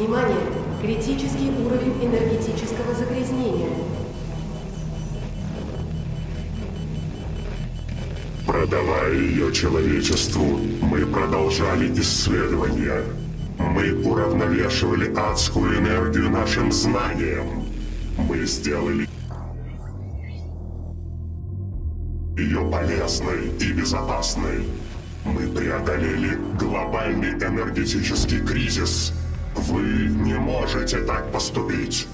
Внимание! Критический уровень энергетического загрязнения. Продавая ее человечеству, мы продолжали исследования. Мы уравновешивали адскую энергию нашим знанием. Мы сделали ее полезной и безопасной. Мы преодолели глобальный энергетический кризис – вы не можете так поступить.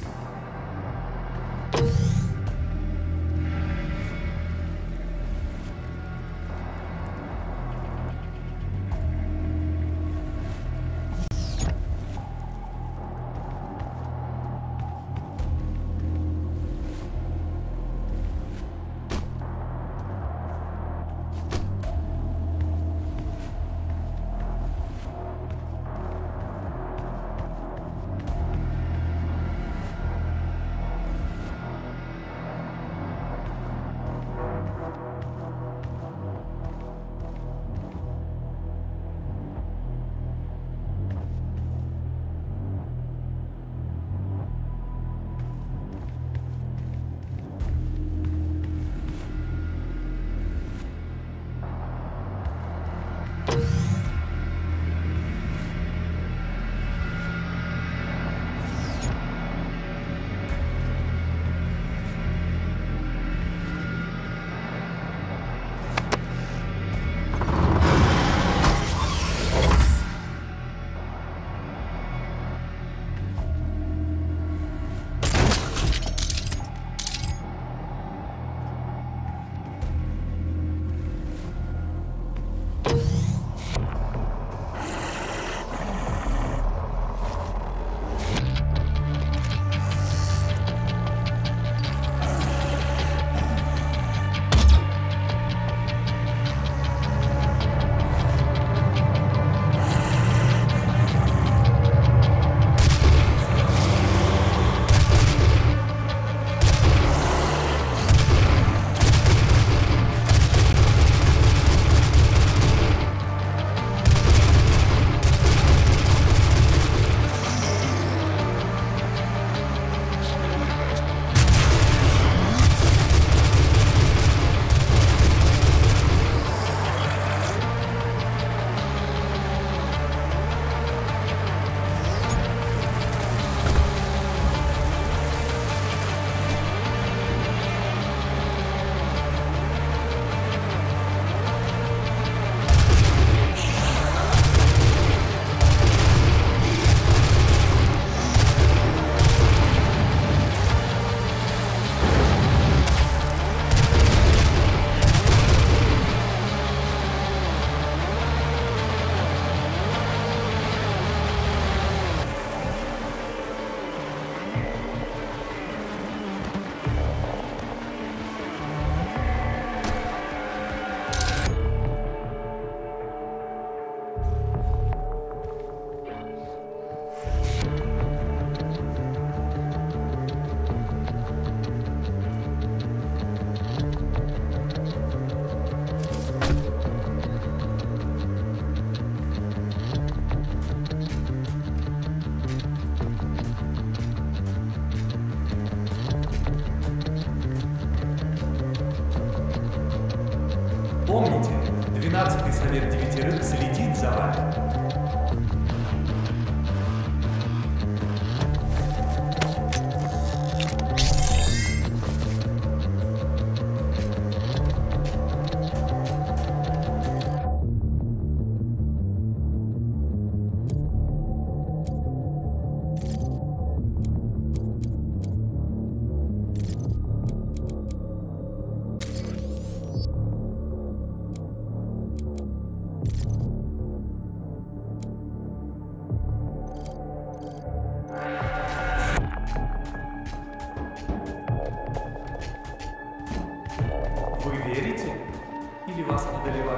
12-й совет девятерых следит за вами.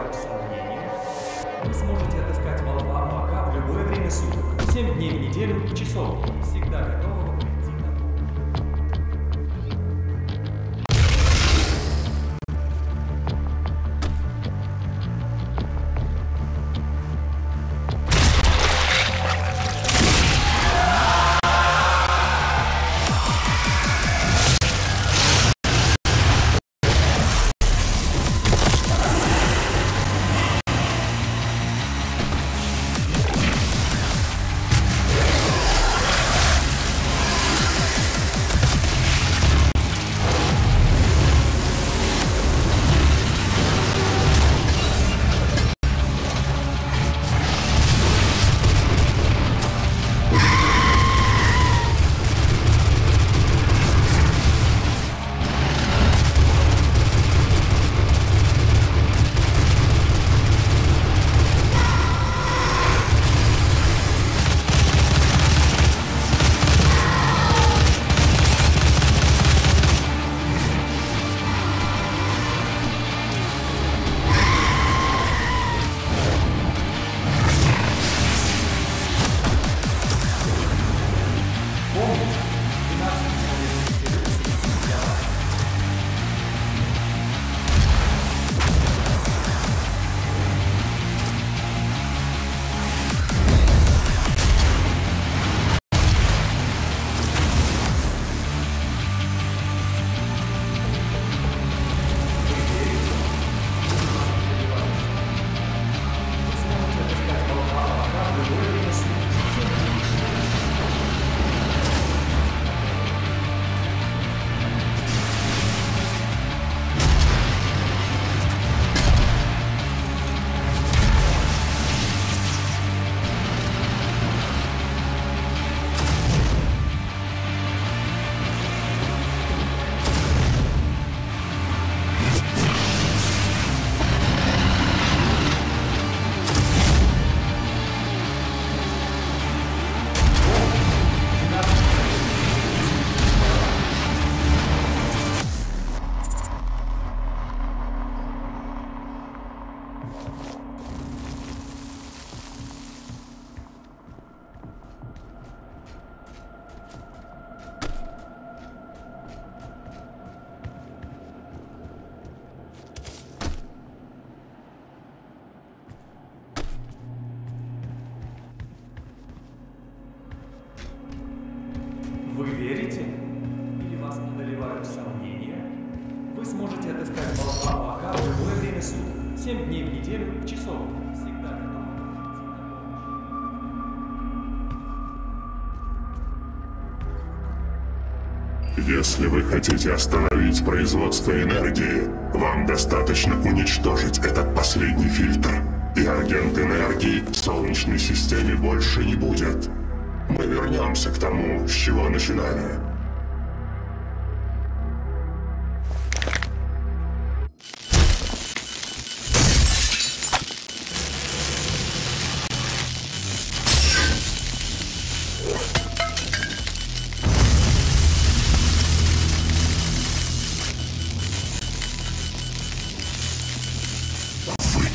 Одолевают сомнения? Вы сможете отыскать Мака в любое время суток, 7 дней в неделю, часов, всегда готового home. Если вы хотите остановить производство энергии, вам достаточно уничтожить этот последний фильтр. И агент энергии в Солнечной системе больше не будет. Мы вернемся к тому, с чего начинали.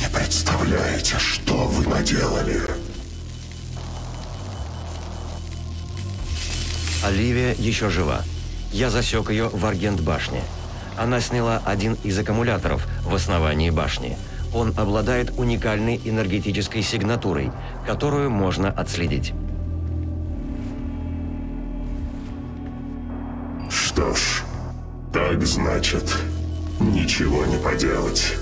Не представляете, что вы наделали. Оливия еще жива. Я засек ее в Аргент-башне. Она сняла один из аккумуляторов в основании башни. Он обладает уникальной энергетической сигнатурой, которую можно отследить. Что ж, так значит, ничего не поделать.